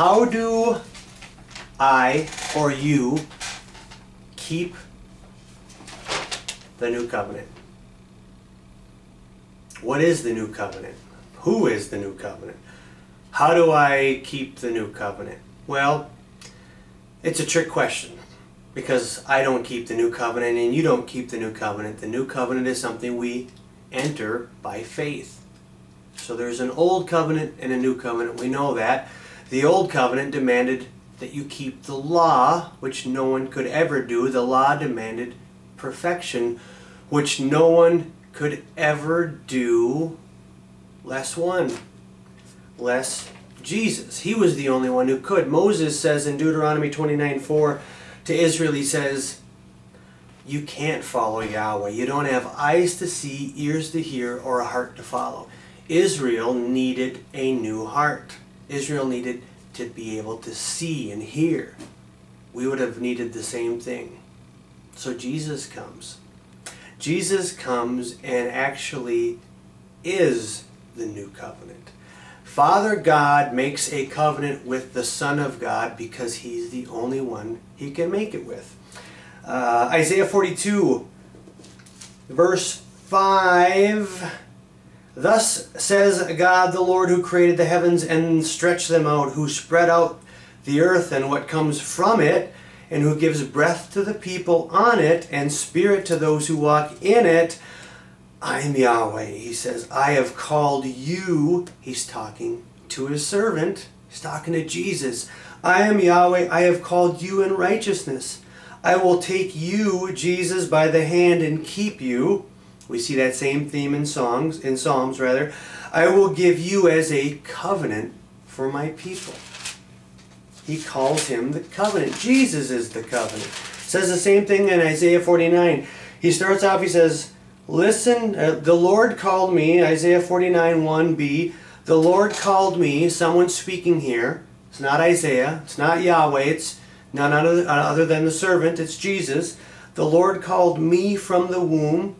How do I or you keep the new covenant? What is the new covenant? Who is the new covenant? How do I keep the new covenant? Well, it's a trick question because I don't keep the new covenant and you don't keep the new covenant. The new covenant is something we enter by faith. So there's an old covenant and a new covenant. We know that. The old covenant demanded that you keep the law, which no one could ever do. The law demanded perfection, which no one could ever do, less one, less Jesus. He was the only one who could. Moses says in Deuteronomy 29 4 to Israel, he says, You can't follow Yahweh. You don't have eyes to see, ears to hear, or a heart to follow. Israel needed a new heart. Israel needed to be able to see and hear. We would have needed the same thing. So Jesus comes. Jesus comes and actually is the new covenant. Father God makes a covenant with the Son of God because he's the only one he can make it with. Uh, Isaiah 42, verse 5. Thus says God the Lord who created the heavens and stretched them out, who spread out the earth and what comes from it, and who gives breath to the people on it and spirit to those who walk in it. I am Yahweh. He says, I have called you. He's talking to his servant. He's talking to Jesus. I am Yahweh. I have called you in righteousness. I will take you, Jesus, by the hand and keep you. We see that same theme in songs, in Psalms rather. I will give you as a covenant for my people. He calls him the covenant. Jesus is the covenant. Says the same thing in Isaiah 49. He starts off, he says, Listen, uh, the Lord called me, Isaiah 49 1b. The Lord called me, someone speaking here. It's not Isaiah, it's not Yahweh, it's none other, uh, other than the servant, it's Jesus. The Lord called me from the womb,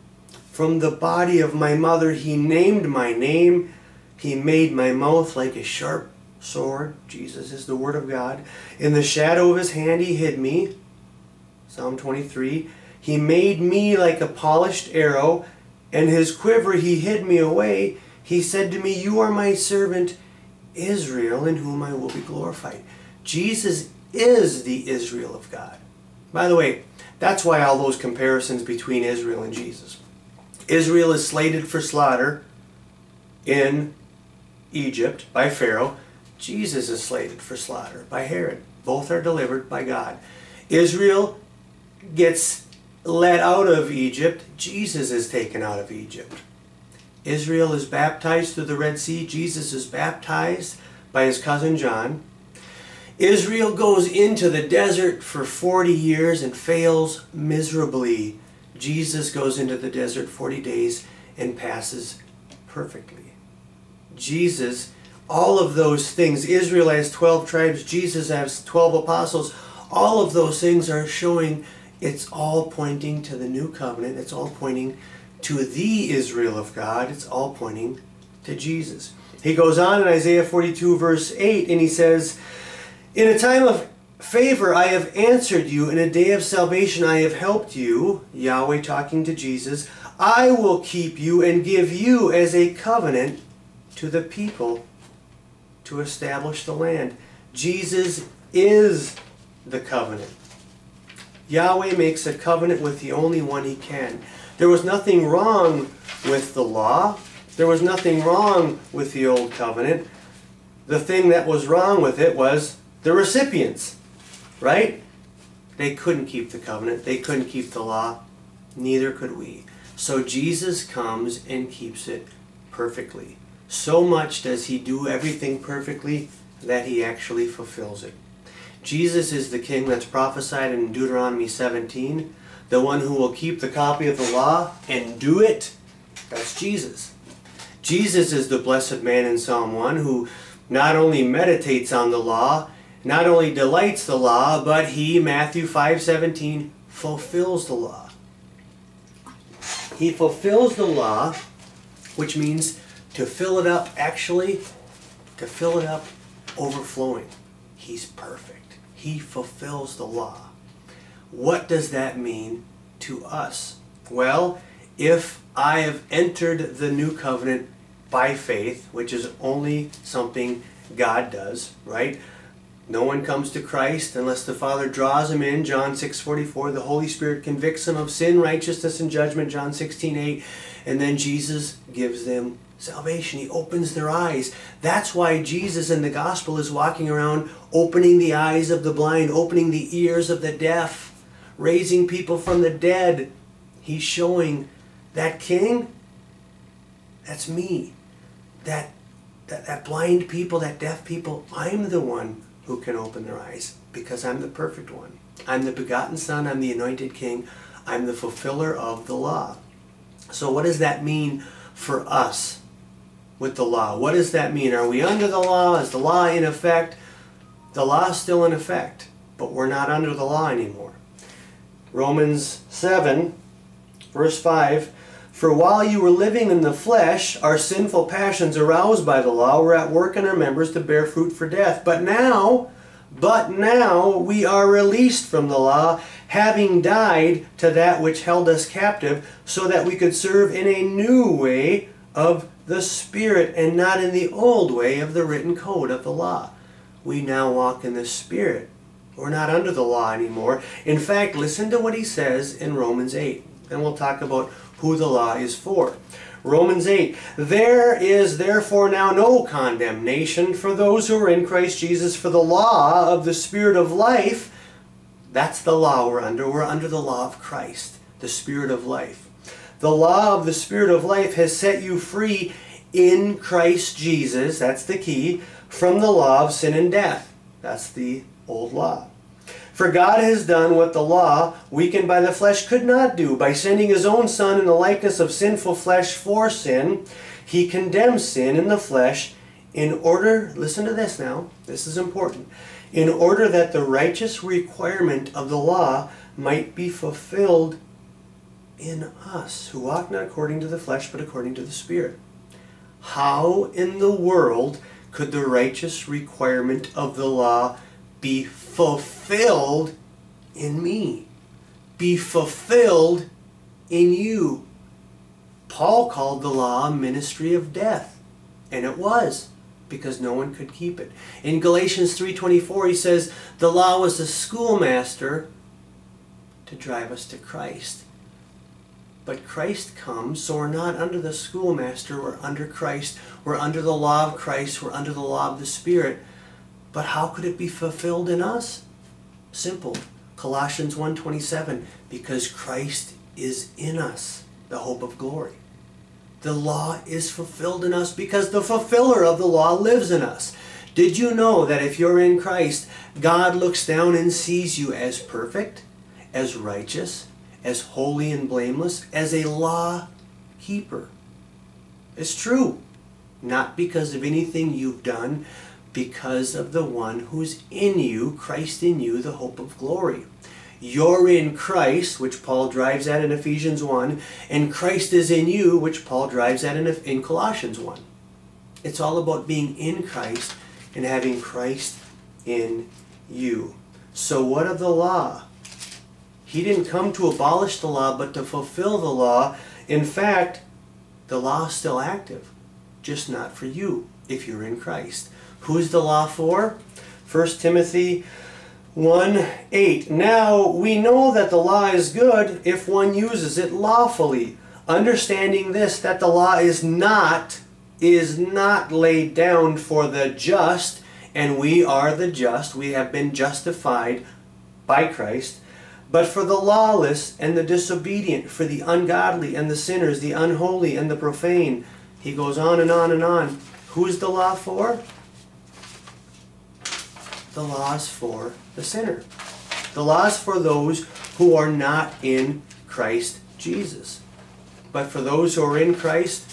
from the body of my mother. He named my name. He made my mouth like a sharp sword. Jesus is the Word of God. In the shadow of his hand he hid me. Psalm 23. He made me like a polished arrow, and his quiver he hid me away. He said to me, You are my servant Israel, in whom I will be glorified. Jesus is the Israel of God. By the way, that's why all those comparisons between Israel and Jesus. Israel is slated for slaughter in Egypt by Pharaoh. Jesus is slated for slaughter by Herod. Both are delivered by God. Israel gets led out of Egypt, Jesus is taken out of Egypt. Israel is baptized through the Red Sea. Jesus is baptized by his cousin John. Israel goes into the desert for 40 years and fails miserably. Jesus goes into the desert 40 days and passes perfectly. Jesus, all of those things, Israel has 12 tribes, Jesus has 12 apostles, all of those things are showing it's all pointing to the new covenant. It's all pointing to the Israel of God. It's all pointing to Jesus. He goes on in Isaiah 42 verse 8 and he says, In a time of favor I have answered you. In a day of salvation I have helped you. Yahweh talking to Jesus. I will keep you and give you as a covenant to the people to establish the land. Jesus is the covenant. Yahweh makes a covenant with the only one he can. There was nothing wrong with the law. There was nothing wrong with the old covenant. The thing that was wrong with it was the recipients, right? They couldn't keep the covenant. They couldn't keep the law. Neither could we. So Jesus comes and keeps it perfectly. So much does he do everything perfectly that he actually fulfills it. Jesus is the king that's prophesied in Deuteronomy 17, the one who will keep the copy of the law and do it. That's Jesus. Jesus is the blessed man in Psalm 1 who not only meditates on the law, not only delights the law, but he, Matthew 5:17, fulfills the law. He fulfills the law, which means to fill it up, actually, to fill it up overflowing. He's perfect. He fulfills the law. What does that mean to us? Well, if I have entered the new covenant by faith, which is only something God does, right? No one comes to Christ unless the Father draws him in, John 6:44. The Holy Spirit convicts them of sin, righteousness, and judgment, John 16:8. And then Jesus gives them salvation. He opens their eyes. That's why Jesus in the gospel is walking around opening the eyes of the blind, opening the ears of the deaf, raising people from the dead. He's showing that king, that's me. That, that, that blind people, that deaf people, I'm the one who can open their eyes because I'm the perfect one. I'm the begotten Son, I'm the anointed King, I'm the fulfiller of the law. So, what does that mean for us with the law? What does that mean? Are we under the law? Is the law in effect? The law is still in effect, but we're not under the law anymore. Romans 7, verse 5 For while you were living in the flesh, our sinful passions aroused by the law were at work in our members to bear fruit for death. But now, but now we are released from the law, having died to that which held us captive, so that we could serve in a new way of the Spirit and not in the old way of the written code of the law. We now walk in the Spirit. We're not under the law anymore. In fact, listen to what he says in Romans 8. And we'll talk about who the law is for. Romans 8. There is therefore now no condemnation for those who are in Christ Jesus, for the law of the Spirit of life that's the law we're under. We're under the law of Christ, the Spirit of life. The law of the Spirit of life has set you free in Christ Jesus. That's the key. From the law of sin and death. That's the old law. For God has done what the law, weakened by the flesh, could not do. By sending his own Son in the likeness of sinful flesh for sin, he condemns sin in the flesh in order, listen to this now, this is important, in order that the righteous requirement of the law might be fulfilled in us, who walk not according to the flesh, but according to the Spirit. How in the world could the righteous requirement of the law be fulfilled in me? Be fulfilled in you? Paul called the law a ministry of death, and it was because no one could keep it. In Galatians 3:24 he says the law was a schoolmaster to drive us to Christ. But Christ comes, so we're not under the schoolmaster, we're under Christ, we're under the law of Christ, we're under the law of the Spirit. But how could it be fulfilled in us? Simple. Colossians 1:27 because Christ is in us, the hope of glory. The law is fulfilled in us because the fulfiller of the law lives in us. Did you know that if you're in Christ, God looks down and sees you as perfect, as righteous, as holy and blameless, as a law keeper? It's true. Not because of anything you've done, because of the one who's in you, Christ in you, the hope of glory. You're in Christ, which Paul drives at in Ephesians 1, and Christ is in you, which Paul drives at in, in Colossians 1. It's all about being in Christ and having Christ in you. So, what of the law? He didn't come to abolish the law, but to fulfill the law. In fact, the law is still active, just not for you if you're in Christ. Who's the law for? 1 Timothy 1 8. Now we know that the law is good if one uses it lawfully, understanding this that the law is not is not laid down for the just, and we are the just. We have been justified by Christ. But for the lawless and the disobedient, for the ungodly and the sinners, the unholy and the profane. He goes on and on and on. Who's the law for? The laws for the sinner. The laws for those who are not in Christ Jesus. But for those who are in Christ,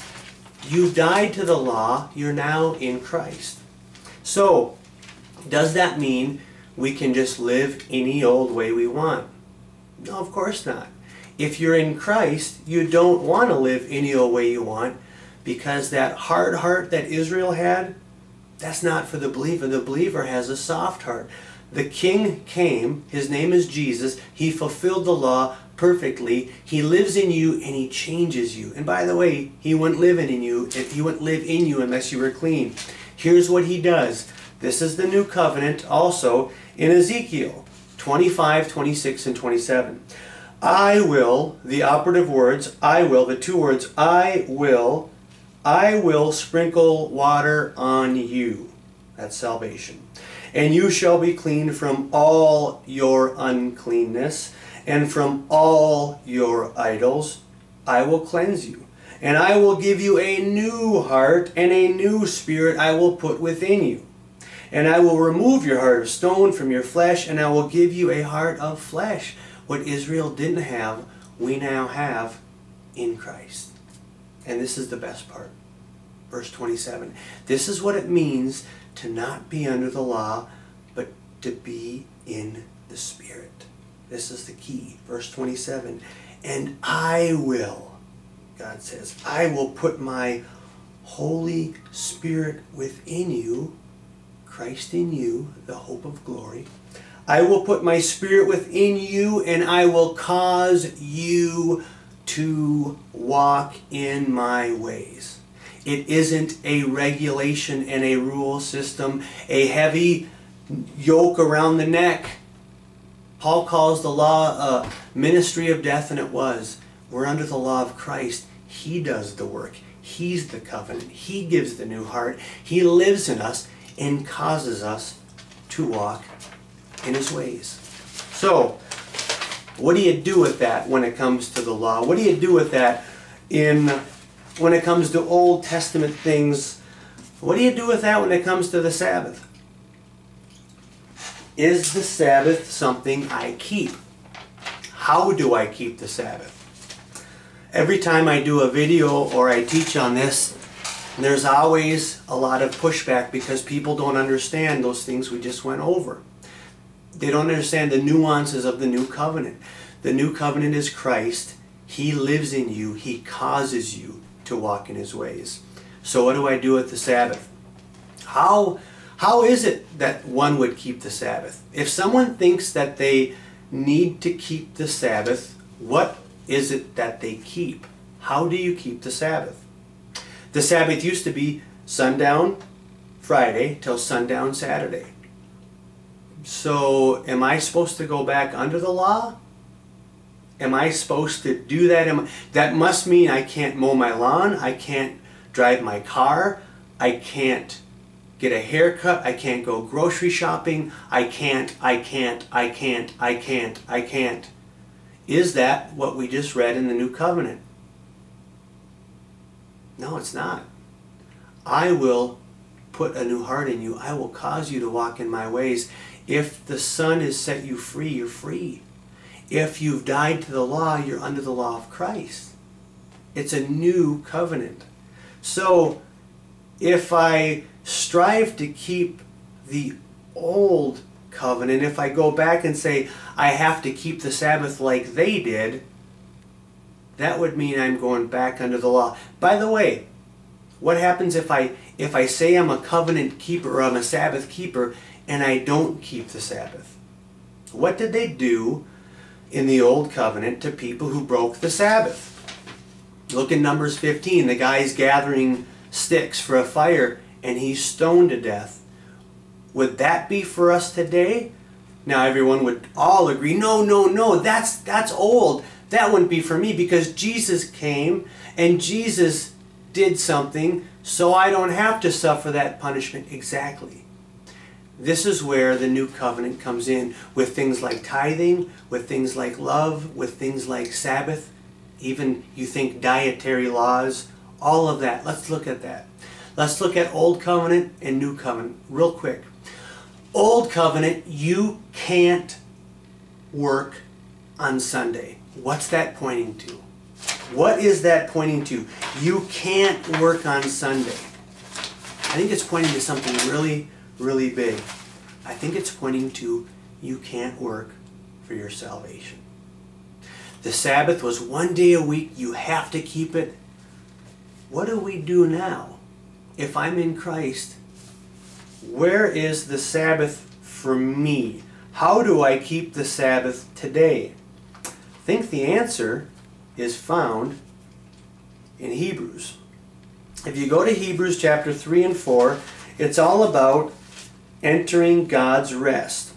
you died to the law, you're now in Christ. So, does that mean we can just live any old way we want? No, of course not. If you're in Christ, you don't want to live any old way you want because that hard heart that Israel had, That's not for the believer. The believer has a soft heart. The king came, his name is Jesus. He fulfilled the law perfectly. He lives in you and he changes you. And by the way, he wouldn't live in you, if he wouldn't live in you unless you were clean. Here's what he does. This is the new covenant also in Ezekiel 25, 26, and 27. I will, the operative words, I will, the two words, I will, I will sprinkle water on you. That's salvation. And you shall be clean from all your uncleanness, and from all your idols I will cleanse you. And I will give you a new heart, and a new spirit I will put within you. And I will remove your heart of stone from your flesh, and I will give you a heart of flesh. What Israel didn't have, we now have in Christ. And this is the best part. Verse 27. This is what it means to not be under the law, but to be in the Spirit. This is the key. Verse 27. And I will, God says, I will put my Holy Spirit within you, Christ in you, the hope of glory. I will put my Spirit within you, and I will cause you to walk in my ways. It isn't a regulation and a rule system, a heavy yoke around the neck. Paul calls the law a ministry of death, and it was. We're under the law of Christ. He does the work. He's the covenant. He gives the new heart. He lives in us and causes us to walk in his ways. So, what do you do with that when it comes to the law? What do you do with that in when it comes to Old Testament things, what do you do with that when it comes to the Sabbath? Is the Sabbath something I keep? How do I keep the Sabbath? Every time I do a video or I teach on this, there's always a lot of pushback because people don't understand those things we just went over. They don't understand the nuances of the new covenant. The new covenant is Christ. He lives in you. He causes you to walk in his ways. So what do I do with the Sabbath? How, how is it that one would keep the Sabbath? If someone thinks that they need to keep the Sabbath, what is it that they keep? How do you keep the Sabbath? The Sabbath used to be sundown Friday till sundown Saturday. So am I supposed to go back under the law? Am I supposed to do that? Am, that must mean I can't mow my lawn. I can't drive my car. I can't get a haircut. I can't go grocery shopping. I can't, I can't, I can't, I can't, I can't. Is that what we just read in the New Covenant? No, it's not. I will put a new heart in you. I will cause you to walk in my ways. If the Son has set you free, you're free. If you've died to the law, you're under the law of Christ. It's a new covenant. So if I strive to keep the old covenant, if I go back and say I have to keep the Sabbath like they did, that would mean I'm going back under the law. By the way, what happens if I if I say I'm a covenant keeper or I'm a Sabbath keeper and I don't keep the Sabbath? What did they do in the Old Covenant to people who broke the Sabbath. Look in Numbers 15. The guy's gathering sticks for a fire and he's stoned to death. Would that be for us today? Now everyone would all agree, no, no, no, that's, that's old. That wouldn't be for me because Jesus came and Jesus did something so I don't have to suffer that punishment exactly. This is where the new covenant comes in with things like tithing, with things like love, with things like Sabbath, even you think dietary laws, all of that. Let's look at that. Let's look at Old Covenant and New Covenant real quick. Old Covenant, you can't work on Sunday. What's that pointing to? What is that pointing to? You can't work on Sunday. I think it's pointing to something really really big. I think it's pointing to you can't work for your salvation. The Sabbath was one day a week. You have to keep it. What do we do now? If I'm in Christ, where is the Sabbath for me? How do I keep the Sabbath today? I think the answer is found in Hebrews. If you go to Hebrews chapter 3 and 4, it's all about entering God's rest.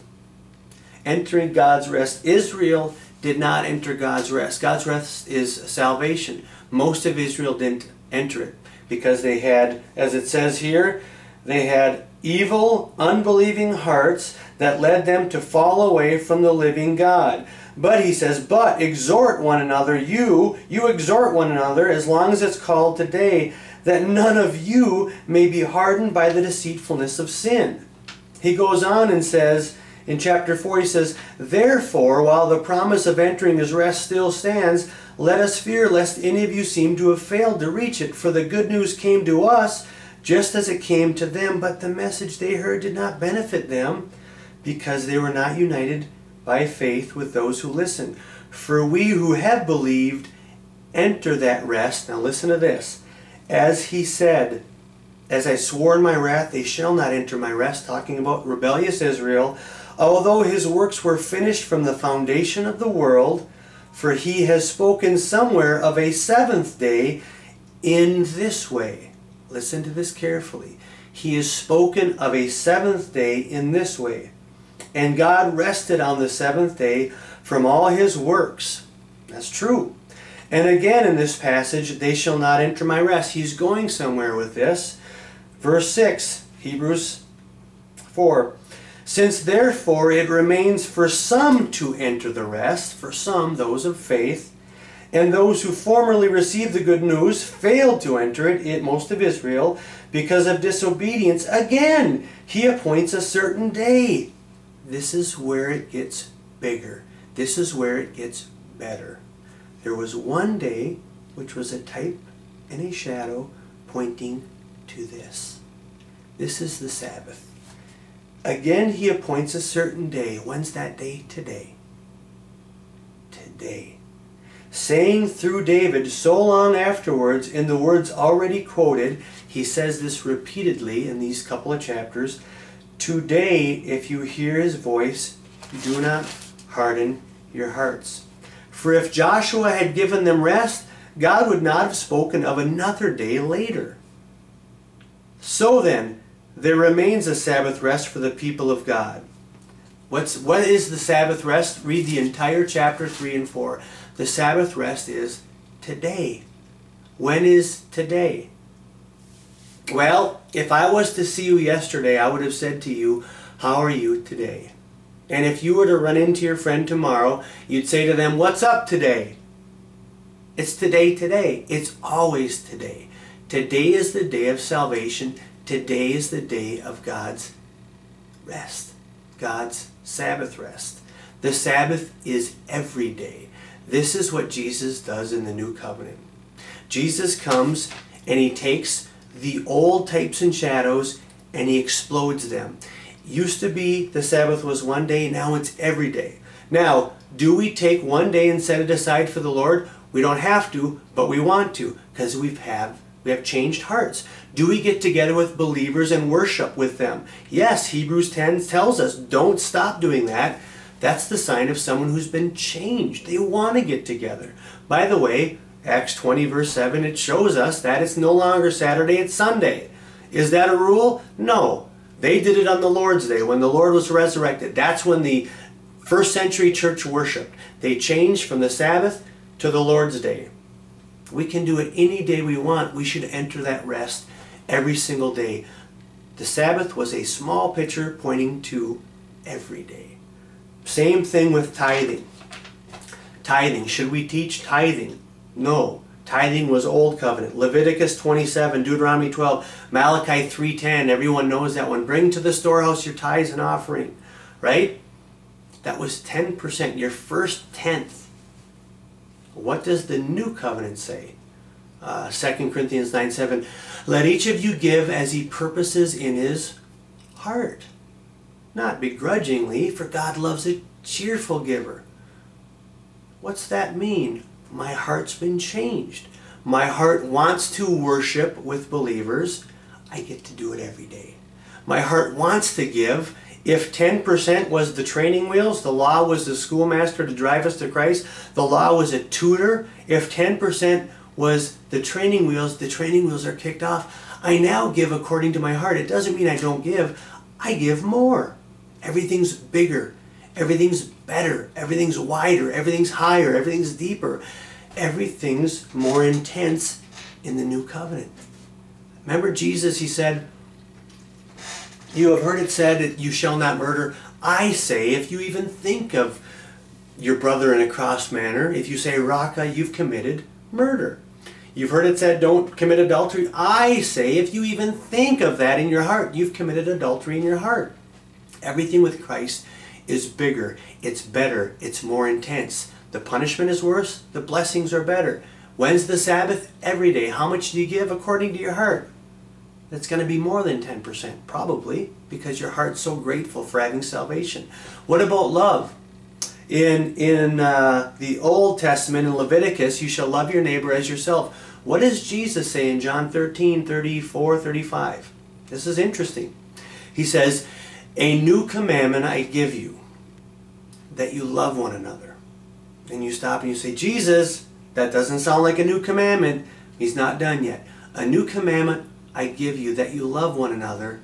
Entering God's rest. Israel did not enter God's rest. God's rest is salvation. Most of Israel didn't enter it because they had, as it says here, they had evil, unbelieving hearts that led them to fall away from the living God. But he says, but exhort one another, you, you exhort one another, as long as it's called today, that none of you may be hardened by the deceitfulness of sin. He goes on and says, in chapter 4, he says, Therefore, while the promise of entering his rest still stands, let us fear lest any of you seem to have failed to reach it. For the good news came to us just as it came to them, but the message they heard did not benefit them because they were not united by faith with those who listened. For we who have believed enter that rest. Now listen to this. As he said, As I swore in my wrath, they shall not enter my rest, talking about rebellious Israel, although his works were finished from the foundation of the world, for he has spoken somewhere of a seventh day in this way. Listen to this carefully. He has spoken of a seventh day in this way. And God rested on the seventh day from all his works. That's true. And again in this passage, they shall not enter my rest. He's going somewhere with this. Verse 6, Hebrews 4. Since therefore it remains for some to enter the rest, for some, those of faith, and those who formerly received the good news failed to enter it, it most of Israel, because of disobedience, again he appoints a certain day. This is where it gets bigger. This is where it gets better. There was one day which was a type and a shadow pointing to this. This is the Sabbath. Again, he appoints a certain day. When's that day? Today. Today. Saying through David so long afterwards, in the words already quoted, he says this repeatedly in these couple of chapters Today, if you hear his voice, do not harden your hearts. For if Joshua had given them rest, God would not have spoken of another day later. So then, there remains a Sabbath rest for the people of God. What's, what is the Sabbath rest? Read the entire chapter 3 and 4. The Sabbath rest is today. When is today? Well, if I was to see you yesterday, I would have said to you, How are you today? And if you were to run into your friend tomorrow, you'd say to them, What's up today? It's today, today. It's always today. Today is the day of salvation. Today is the day of God's rest, God's Sabbath rest. The Sabbath is every day. This is what Jesus does in the new covenant. Jesus comes and he takes the old types and shadows and he explodes them. Used to be the Sabbath was one day, now it's every day. Now, do we take one day and set it aside for the Lord? We don't have to, but we want to because we have we have changed hearts. Do we get together with believers and worship with them? Yes, Hebrews 10 tells us don't stop doing that. That's the sign of someone who's been changed. They want to get together. By the way, Acts 20 verse 7, it shows us that it's no longer Saturday, it's Sunday. Is that a rule? No. They did it on the Lord's Day when the Lord was resurrected. That's when the first century church worshiped. They changed from the Sabbath to the Lord's Day. We can do it any day we want. We should enter that rest every single day. The Sabbath was a small picture pointing to every day. Same thing with tithing. Tithing. Should we teach tithing? No. Tithing was old covenant. Leviticus 27, Deuteronomy 12, Malachi 3.10. Everyone knows that one. Bring to the storehouse your tithes and offering. Right? That was 10%, your first tenth what does the new covenant say? Uh, 2 Corinthians 9 7. Let each of you give as he purposes in his heart, not begrudgingly, for God loves a cheerful giver. What's that mean? My heart's been changed. My heart wants to worship with believers. I get to do it every day. My heart wants to give. If 10% was the training wheels, the law was the schoolmaster to drive us to Christ, the law was a tutor. If 10% was the training wheels, the training wheels are kicked off. I now give according to my heart. It doesn't mean I don't give, I give more. Everything's bigger, everything's better, everything's wider, everything's higher, everything's deeper, everything's more intense in the new covenant. Remember Jesus, he said, You have heard it said you shall not murder. I say, if you even think of your brother in a cross manner, if you say Raca, you've committed murder. You've heard it said, don't commit adultery. I say, if you even think of that in your heart, you've committed adultery in your heart. Everything with Christ is bigger, it's better, it's more intense. The punishment is worse, the blessings are better. When's the Sabbath? Every day. How much do you give according to your heart? That's going to be more than 10%, probably, because your heart's so grateful for having salvation. What about love? In, in uh, the Old Testament, in Leviticus, you shall love your neighbor as yourself. What does Jesus say in John 13, 34, 35? This is interesting. He says, A new commandment I give you, that you love one another. And you stop and you say, Jesus, that doesn't sound like a new commandment. He's not done yet. A new commandment I give you, that you love one another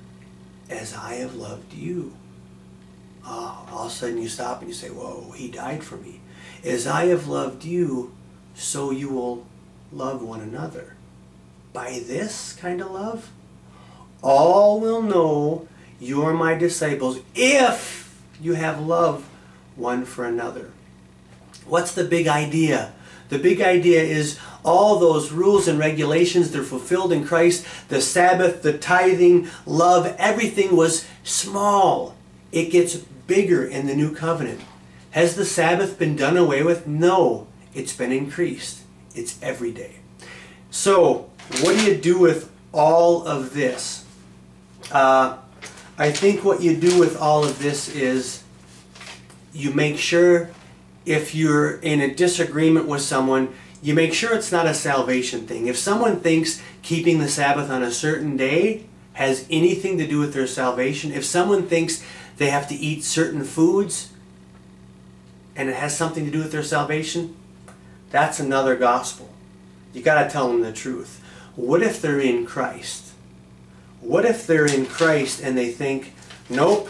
as I have loved you oh, all of a sudden you stop and you say, whoa, he died for me. As I have loved you, so you will love one another. By this kind of love, all will know you are my disciples if you have love one for another. What's the big idea? The big idea is all those rules and regulations, they're fulfilled in Christ. The Sabbath, the tithing, love, everything was small. It gets bigger in the new covenant. Has the Sabbath been done away with? No, it's been increased. It's every day. So, what do you do with all of this? Uh, I think what you do with all of this is you make sure if you're in a disagreement with someone, you make sure it's not a salvation thing. If someone thinks keeping the Sabbath on a certain day has anything to do with their salvation, if someone thinks they have to eat certain foods and it has something to do with their salvation, that's another gospel. You got to tell them the truth. What if they're in Christ? What if they're in Christ and they think, nope,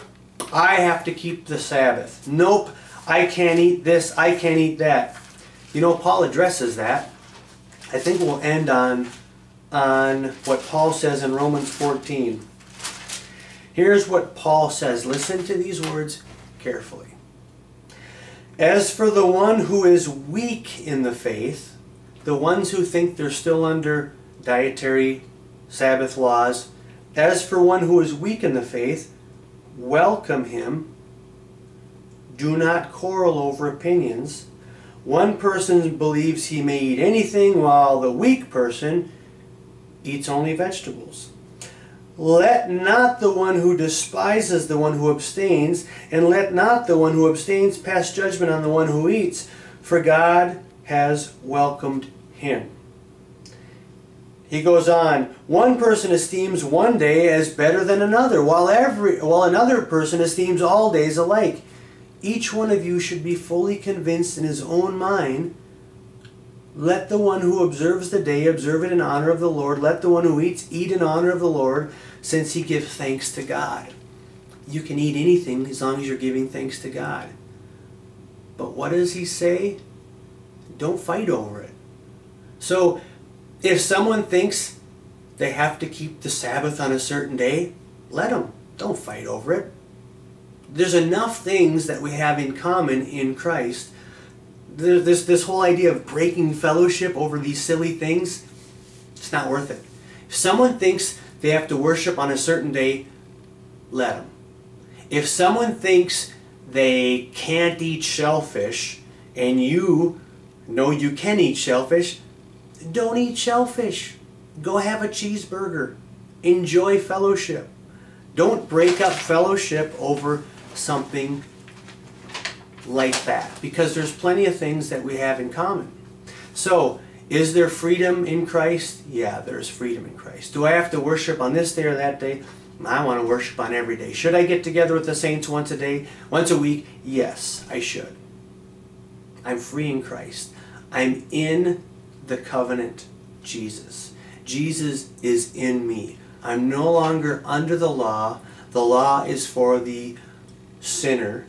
I have to keep the Sabbath. Nope, I can't eat this, I can't eat that. You know, Paul addresses that. I think we'll end on, on what Paul says in Romans 14. Here's what Paul says. Listen to these words carefully. As for the one who is weak in the faith, the ones who think they're still under dietary Sabbath laws, as for one who is weak in the faith, welcome him. Do not quarrel over opinions. One person believes he may eat anything, while the weak person eats only vegetables. Let not the one who despises the one who abstains, and let not the one who abstains pass judgment on the one who eats, for God has welcomed him. He goes on, one person esteems one day as better than another, while, every, while another person esteems all days alike. Each one of you should be fully convinced in his own mind let the one who observes the day observe it in honor of the Lord. Let the one who eats eat in honor of the Lord, since he gives thanks to God. You can eat anything as long as you're giving thanks to God. But what does he say? Don't fight over it. So, if someone thinks they have to keep the Sabbath on a certain day, let them. Don't fight over it. There's enough things that we have in common in Christ this this whole idea of breaking fellowship over these silly things, it's not worth it. If someone thinks they have to worship on a certain day, let them. If someone thinks they can't eat shellfish and you know you can eat shellfish, don't eat shellfish. Go have a cheeseburger. Enjoy fellowship. Don't break up fellowship over something like that because there's plenty of things that we have in common. So, is there freedom in Christ? Yeah, there's freedom in Christ. Do I have to worship on this day or that day? I want to worship on every day. Should I get together with the saints once a day, once a week? Yes, I should. I'm free in Christ. I'm in the covenant Jesus. Jesus is in me. I'm no longer under the law. The law is for the sinner,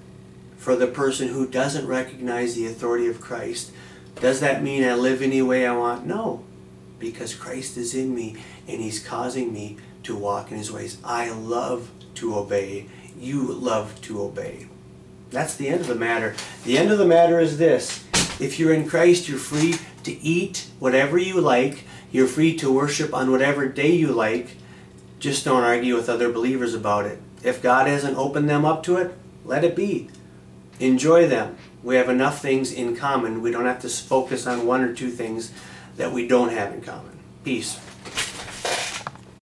for the person who doesn't recognize the authority of Christ. Does that mean I live any way I want? No, because Christ is in me and He's causing me to walk in His ways. I love to obey. You love to obey. That's the end of the matter. The end of the matter is this if you're in Christ, you're free to eat whatever you like. You're free to worship on whatever day you like. Just don't argue with other believers about it. If God hasn't opened them up to it, let it be. Enjoy them. We have enough things in common. We don't have to focus on one or two things that we don't have in common. Peace.